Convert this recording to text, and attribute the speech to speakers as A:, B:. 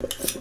A: you